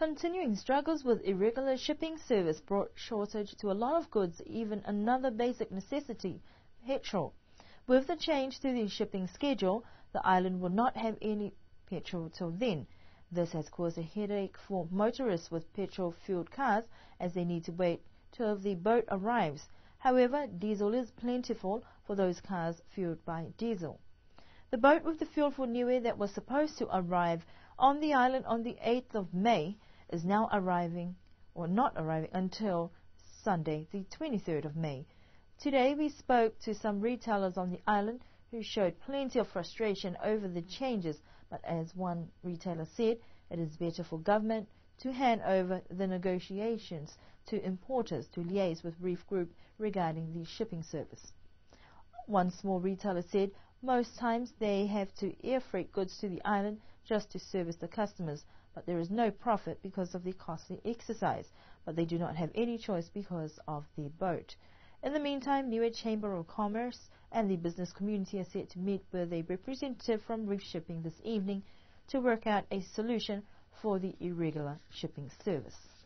Continuing struggles with irregular shipping service brought shortage to a lot of goods, even another basic necessity, petrol. With the change to the shipping schedule, the island will not have any petrol till then. This has caused a headache for motorists with petrol-fueled cars as they need to wait till the boat arrives. However, diesel is plentiful for those cars fueled by diesel. The boat with the fuel for Niue that was supposed to arrive on the island on the 8th of May is now arriving, or not arriving, until Sunday, the 23rd of May. Today we spoke to some retailers on the island who showed plenty of frustration over the changes, but as one retailer said, it is better for government to hand over the negotiations to importers to liaise with Reef Group regarding the shipping service. One small retailer said most times they have to air freight goods to the island just to service the customers, but there is no profit because of the costly exercise, but they do not have any choice because of the boat. In the meantime, Niue Chamber of Commerce and the business community are set to meet with a representative from Reef Shipping this evening to work out a solution for the irregular shipping service.